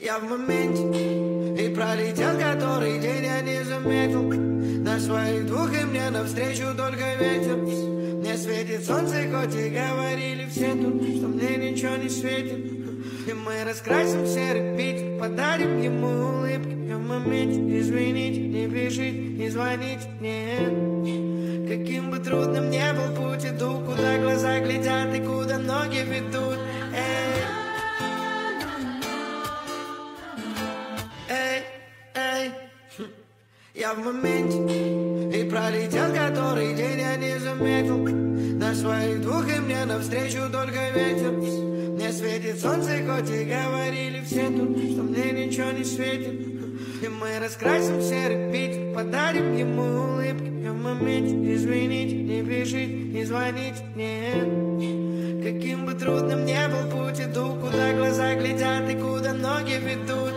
Я в моменте И пролетел который день я не заметил. На своих двух и мне навстречу только ветер. Мне светит солнце, хоть и говорили все тут Что мне ничего не светит. И мы раскрасим серый Питер Подарим ему улыбки. Я в моменте, извините, не пишите, не звоните, нет Каким бы трудным не был путь, иду Куда глаза глядят и куда ноги ведут Я в моменте, и пролетел который день, я не заметил. На своих двух и мне навстречу только ветер. Мне светит солнце, хоть и говорили все тут, что мне ничего не светит. И мы раскрасим серый Питер Подарим ему улыбки. Я в моменте, извините, не пишите, не звоните, нет Каким бы трудным ни был путь, иду, куда глаза глядят и куда ноги ведут.